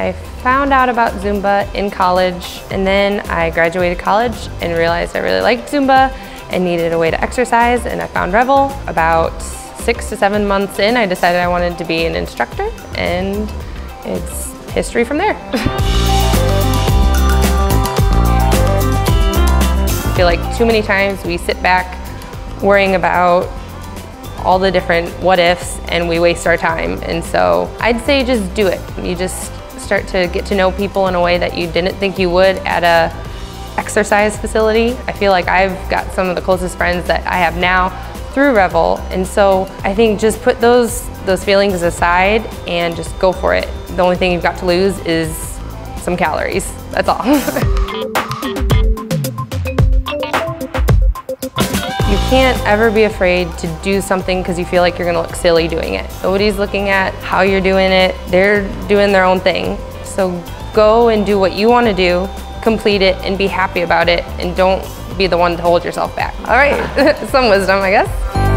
I found out about Zumba in college and then I graduated college and realized I really liked Zumba and needed a way to exercise and I found Revel. About six to seven months in, I decided I wanted to be an instructor and it's history from there. I feel like too many times we sit back worrying about all the different what ifs and we waste our time. And so I'd say just do it. You just start to get to know people in a way that you didn't think you would at a exercise facility. I feel like I've got some of the closest friends that I have now through Revel. And so I think just put those, those feelings aside and just go for it. The only thing you've got to lose is some calories. That's all. can't ever be afraid to do something because you feel like you're gonna look silly doing it. Nobody's looking at how you're doing it. They're doing their own thing. So go and do what you wanna do, complete it, and be happy about it, and don't be the one to hold yourself back. All right, some wisdom, I guess.